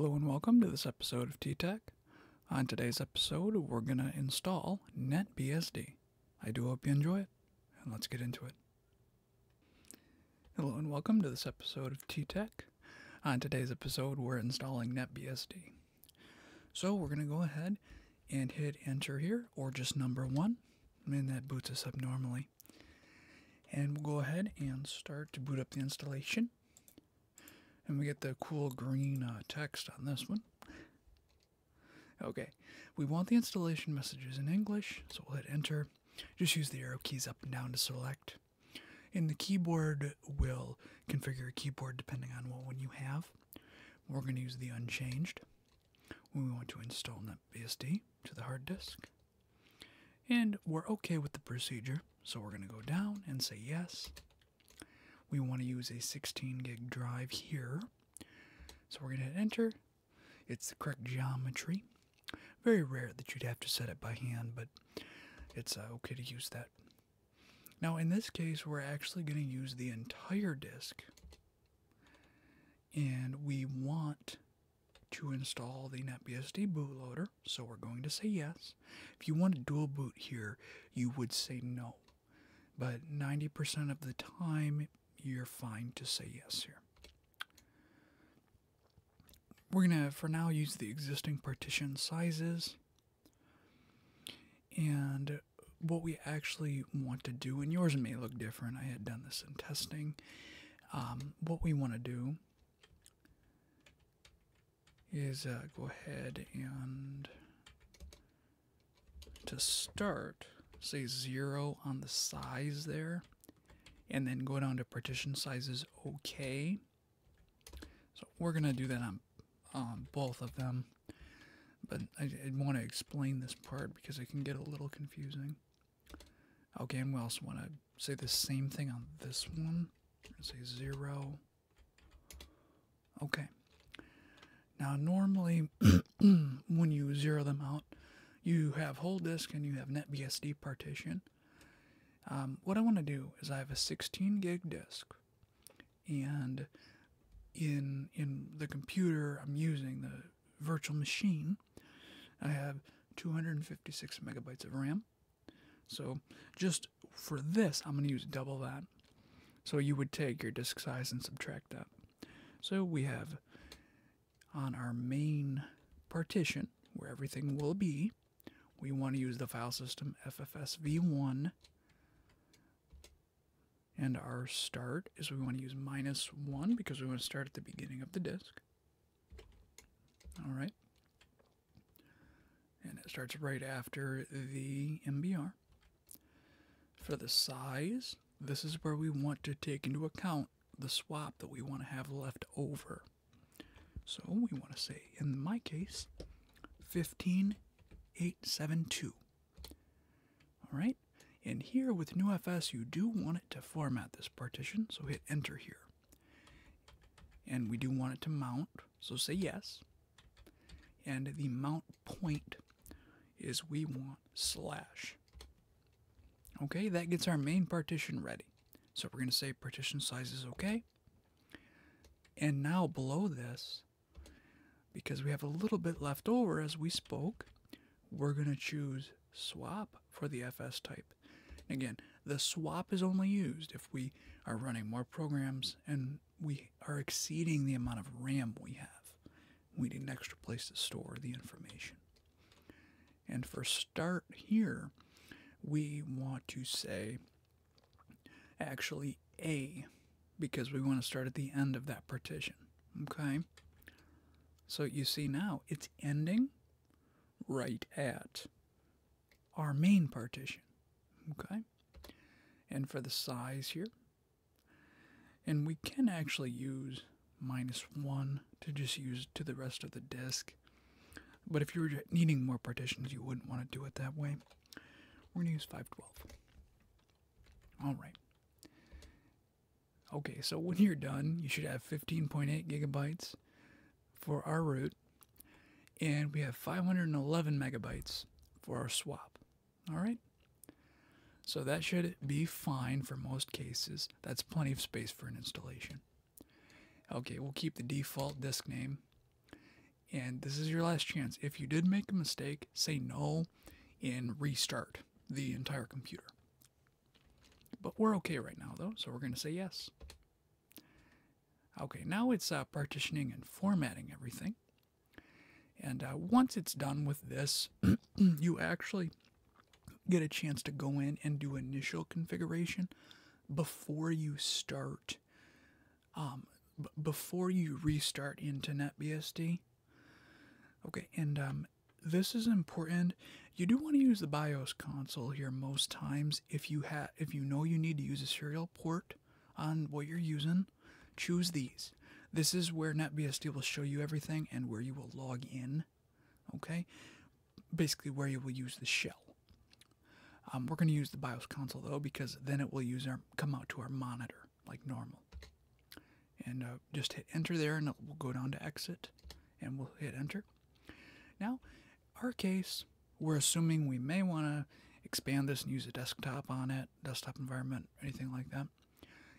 Hello and welcome to this episode of T-Tech. On today's episode, we're going to install NetBSD. I do hope you enjoy it, and let's get into it. Hello and welcome to this episode of T-Tech. On today's episode, we're installing NetBSD. So we're going to go ahead and hit enter here, or just number one, and that boots us up normally. And we'll go ahead and start to boot up the installation. And we get the cool green uh, text on this one. Okay, we want the installation messages in English, so we'll hit enter. Just use the arrow keys up and down to select. And the keyboard will configure a keyboard depending on what one you have. We're going to use the unchanged when we want to install NetBSD to the hard disk. And we're okay with the procedure, so we're going to go down and say yes we want to use a 16 gig drive here. So we're going to hit enter. It's the correct geometry. Very rare that you'd have to set it by hand, but it's uh, okay to use that. Now, in this case, we're actually going to use the entire disk, and we want to install the NetBSD bootloader, so we're going to say yes. If you want a dual boot here, you would say no. But 90% of the time, you're fine to say yes here. We're going to, for now, use the existing partition sizes. And what we actually want to do, and yours may look different, I had done this in testing. Um, what we want to do is uh, go ahead and to start, say zero on the size there and then go down to partition sizes okay. So we're going to do that on, on both of them. But I, I want to explain this part because it can get a little confusing. Okay, and we also want to say the same thing on this one. Say zero. Okay. Now, normally, when you zero them out, you have whole disk and you have NetBSD partition. Um, what I want to do is I have a 16 gig disk, and in in the computer I'm using the virtual machine, I have 256 megabytes of RAM. So just for this, I'm going to use double that. So you would take your disk size and subtract that. So we have on our main partition, where everything will be, we want to use the file system FFSV1 and our start is we want to use minus 1 because we want to start at the beginning of the disk. Alright. And it starts right after the MBR. For the size, this is where we want to take into account the swap that we want to have left over. So we want to say, in my case, 15872. Alright? And here with NewFS, you do want it to format this partition, so hit enter here. And we do want it to mount, so say yes. And the mount point is we want slash. Okay, that gets our main partition ready. So we're going to say partition size is okay. And now below this, because we have a little bit left over as we spoke, we're going to choose swap for the FS type. Again, the swap is only used if we are running more programs and we are exceeding the amount of RAM we have. We need an extra place to store the information. And for start here, we want to say actually A because we want to start at the end of that partition. Okay? So you see now it's ending right at our main partition. Okay? And for the size here, and we can actually use minus 1 to just use to the rest of the disk. But if you were needing more partitions, you wouldn't want to do it that way. We're going to use 512. Alright. Okay, so when you're done, you should have 15.8 gigabytes for our root, and we have 511 megabytes for our swap. Alright? So that should be fine for most cases. That's plenty of space for an installation. Okay, we'll keep the default disk name. And this is your last chance. If you did make a mistake, say no and restart the entire computer. But we're okay right now, though, so we're going to say yes. Okay, now it's uh, partitioning and formatting everything. And uh, once it's done with this, you actually get a chance to go in and do initial configuration before you start, um, b- before you restart into NetBSD. Okay, and um, this is important. You do want to use the BIOS console here most times if you have if you know you need to use a serial port on what you're using. Choose these. This is where NetBSD will show you everything and where you will log in. Okay, basically where you will use the shell. Um, we're going to use the BIOS console though because then it will use our come out to our monitor like normal. And uh, just hit enter there and it will go down to exit and we'll hit enter. Now, our case, we're assuming we may want to expand this and use a desktop on it, desktop environment, anything like that.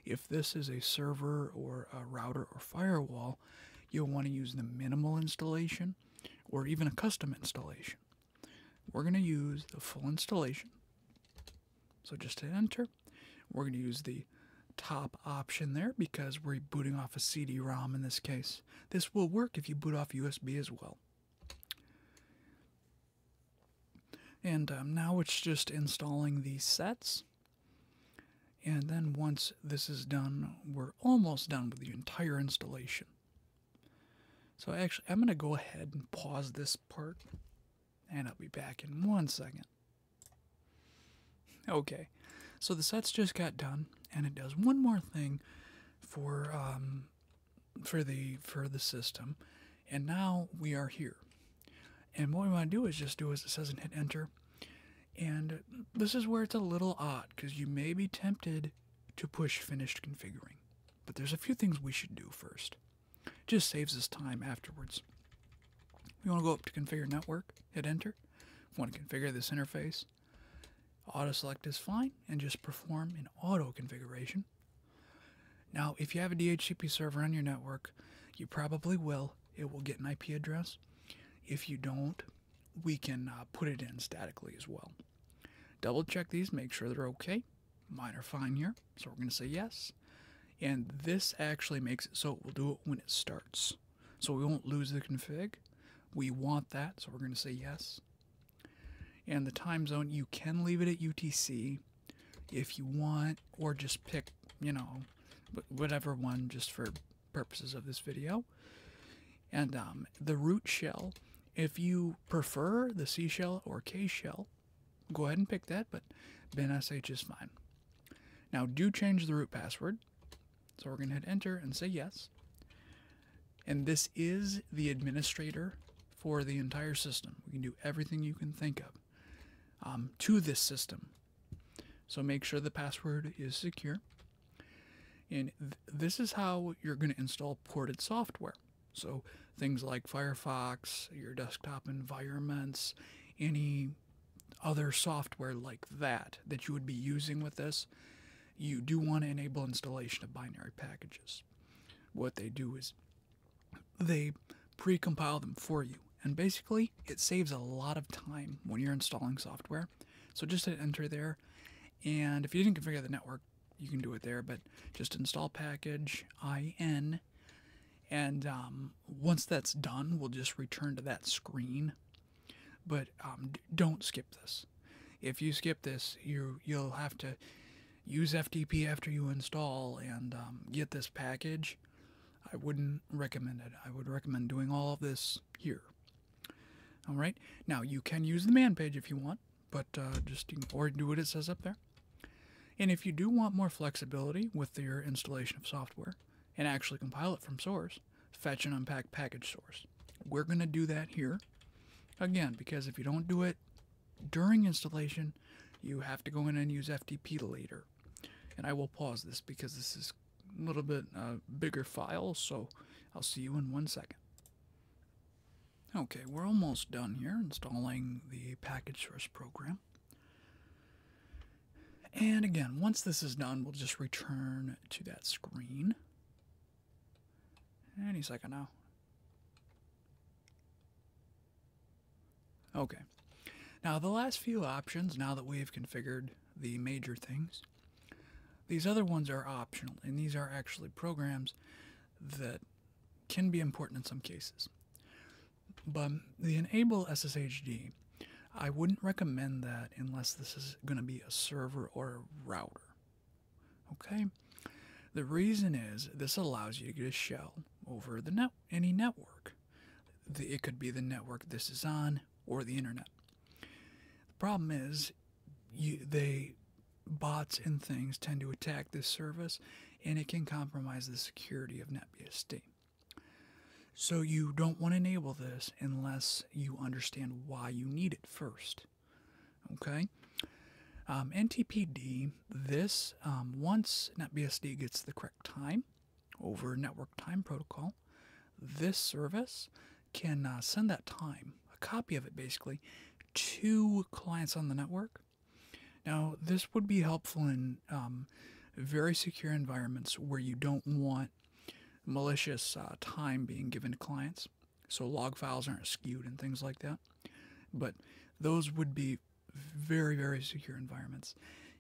If this is a server or a router or firewall, you'll want to use the minimal installation or even a custom installation. We're going to use the full installation. So just hit enter. We're going to use the top option there because we're booting off a CD-ROM in this case. This will work if you boot off USB as well. And um, now it's just installing these sets. And then once this is done, we're almost done with the entire installation. So actually, I'm going to go ahead and pause this part. And I'll be back in one second. Okay, so the sets just got done, and it does one more thing for um, for the for the system, and now we are here. And what we want to do is just do as it says and hit enter. And this is where it's a little odd because you may be tempted to push finished configuring. But there's a few things we should do first. Just saves us time afterwards. We want to go up to configure network, hit enter. Want to configure this interface. Auto select is fine and just perform an auto configuration. Now, if you have a DHCP server on your network, you probably will. It will get an IP address. If you don't, we can uh, put it in statically as well. Double check these, make sure they're okay. Mine are fine here, so we're going to say yes. And this actually makes it so it will do it when it starts. So we won't lose the config. We want that, so we're going to say yes. And the time zone, you can leave it at UTC if you want, or just pick, you know, whatever one just for purposes of this video. And um, the root shell, if you prefer the C shell or K shell, go ahead and pick that, but BinSH is fine. Now do change the root password. So we're going to hit enter and say yes. And this is the administrator for the entire system. We can do everything you can think of um, to this system. So make sure the password is secure. And th this is how you're going to install ported software. So things like Firefox, your desktop environments, any other software like that that you would be using with this, you do want to enable installation of binary packages. What they do is they pre-compile them for you. And basically, it saves a lot of time when you're installing software. So just hit enter there. And if you didn't configure the network, you can do it there, but just install package in. And um, once that's done, we'll just return to that screen. But um, don't skip this. If you skip this, you you'll have to use FTP after you install and um, get this package. I wouldn't recommend it. I would recommend doing all of this here. All right. Now you can use the man page if you want, but uh, just or do what it says up there. And if you do want more flexibility with your installation of software and actually compile it from source, fetch and unpack package source. We're going to do that here again because if you don't do it during installation, you have to go in and use FTP later. And I will pause this because this is a little bit uh, bigger file, so I'll see you in one second. Okay, we're almost done here installing the package source program. And again, once this is done, we'll just return to that screen. Any second now. Okay. Now, the last few options, now that we've configured the major things, these other ones are optional, and these are actually programs that can be important in some cases. But the Enable SSHD, I wouldn't recommend that unless this is going to be a server or a router. Okay? The reason is this allows you to get a shell over the net any network. It could be the network this is on or the internet. The problem is you, they bots and things tend to attack this service and it can compromise the security of NetBSD. So you don't want to enable this unless you understand why you need it first. Okay? Um, NTPD, this, um, once NetBSD gets the correct time over network time protocol, this service can uh, send that time, a copy of it basically, to clients on the network. Now, this would be helpful in um, very secure environments where you don't want malicious uh, time being given to clients, so log files aren't skewed and things like that. But those would be very, very secure environments.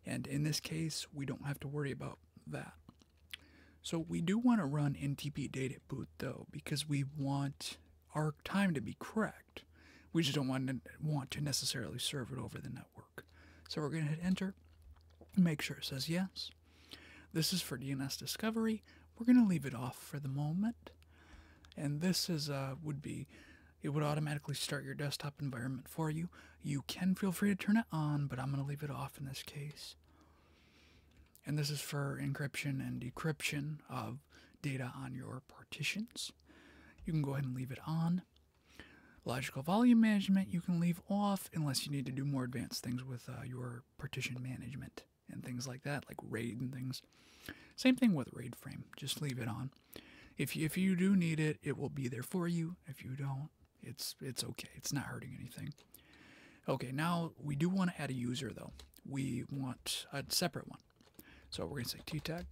And in this case, we don't have to worry about that. So we do want to run NTP date boot though, because we want our time to be correct. We just don't want to, want to necessarily serve it over the network. So we're going to hit enter, make sure it says yes. This is for DNS discovery. We're going to leave it off for the moment. And this is uh, would be, it would automatically start your desktop environment for you. You can feel free to turn it on, but I'm going to leave it off in this case. And this is for encryption and decryption of data on your partitions. You can go ahead and leave it on. Logical volume management you can leave off unless you need to do more advanced things with uh, your partition management and things like that, like RAID and things. Same thing with RAID frame, just leave it on. If you, if you do need it, it will be there for you. If you don't, it's it's okay. It's not hurting anything. Okay, now we do want to add a user though. We want a separate one. So we're going to say TTEC,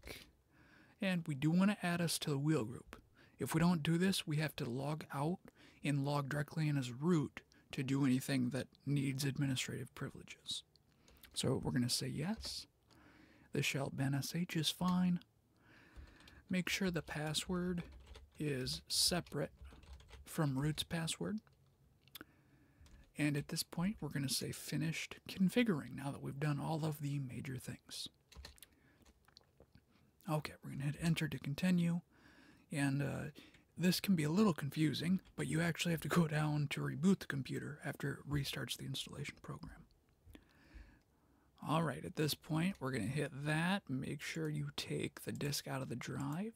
and we do want to add us to the wheel group. If we don't do this, we have to log out and log directly in as root to do anything that needs administrative privileges. So we're going to say yes. The shell bin sh is fine. Make sure the password is separate from root's password. And at this point, we're going to say finished configuring now that we've done all of the major things. Okay, we're going to hit enter to continue. And uh, this can be a little confusing, but you actually have to go down to reboot the computer after it restarts the installation program. All right, at this point, we're going to hit that. Make sure you take the disk out of the drive.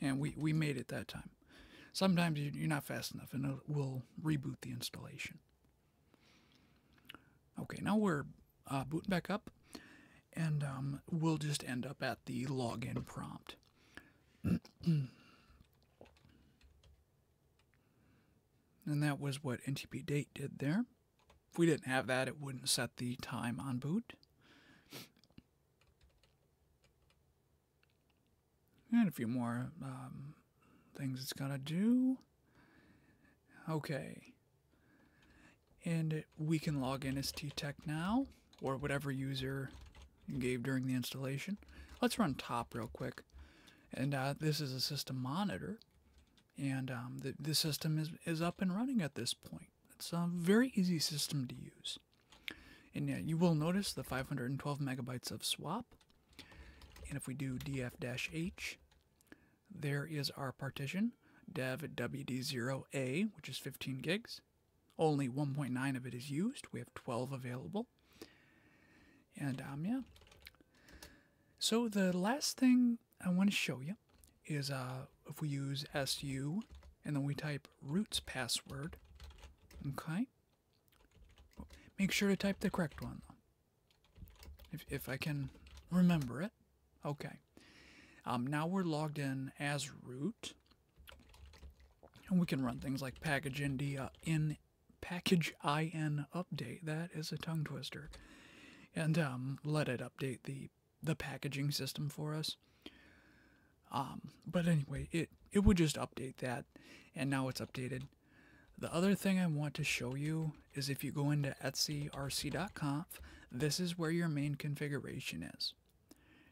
And we, we made it that time. Sometimes you're not fast enough and it will reboot the installation. Okay, now we're uh, booting back up and um, we'll just end up at the login prompt. and that was what NTP date did there. If we didn't have that, it wouldn't set the time on boot. And a few more um, things it's going to do. Okay. And we can log in as TTEC now, or whatever user you gave during the installation. Let's run top real quick. And uh, this is a system monitor. And um, the, the system is, is up and running at this point. It's a very easy system to use. And uh, you will notice the 512 megabytes of swap. And if we do df-h, there is our partition, dev wd0a, which is 15 gigs. Only 1.9 of it is used. We have 12 available. And um, yeah. So the last thing I want to show you is uh, if we use su and then we type root's password, okay? Make sure to type the correct one, though. If, if I can remember it. Okay. Um, now we're logged in as root. And we can run things like package nd uh, in package in update. That is a tongue twister. And um, let it update the the packaging system for us. Um, but anyway, it it would just update that, and now it's updated. The other thing I want to show you is if you go into etcrc.conf, this is where your main configuration is.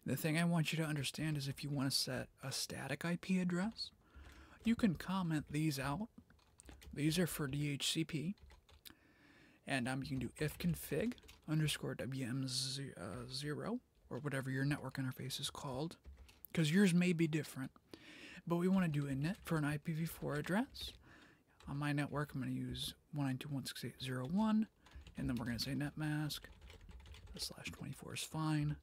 The thing I want you to understand is if you want to set a static IP address, you can comment these out. These are for DHCP. And um, you can do ifconfig underscore WM0 or whatever your network interface is called, because yours may be different. But we want to do init for an IPv4 address. On my network, I'm going to use 192.168.0.1, and then we're going to say netmask slash 24 is fine.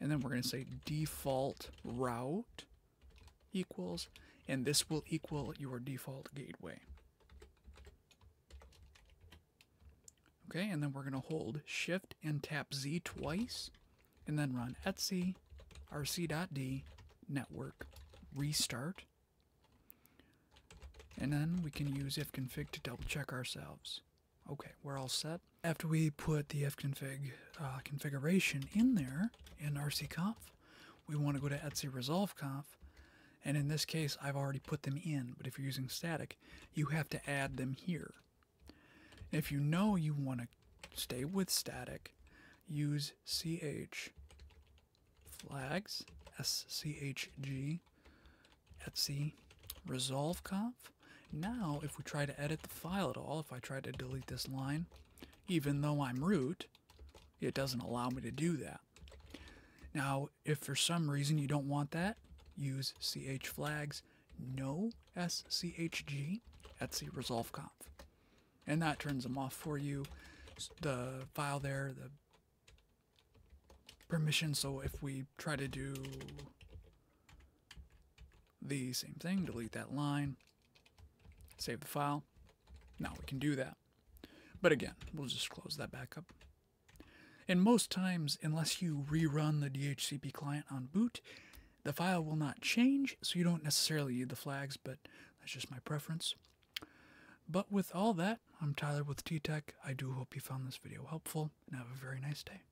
And then we're going to say default route equals, and this will equal your default gateway. Okay, and then we're going to hold shift and tap Z twice, and then run etc rc.d network restart. And then we can use ifconfig to double check ourselves. Okay, we're all set. After we put the ifconfig uh, configuration in there in rcconf, we want to go to etc resolve and in this case I've already put them in, but if you're using static, you have to add them here. If you know you want to stay with static, use ch flags schg etc resolve conf. Now, if we try to edit the file at all, if I try to delete this line, even though I'm root, it doesn't allow me to do that. Now, if for some reason you don't want that, use ch flags no schg etc resolve conf and that turns them off for you. The file there, the permission. So if we try to do the same thing, delete that line, save the file, now we can do that. But again, we'll just close that back up. And most times, unless you rerun the DHCP client on boot, the file will not change, so you don't necessarily need the flags, but that's just my preference. But with all that, I'm Tyler with T-Tech. I do hope you found this video helpful, and have a very nice day.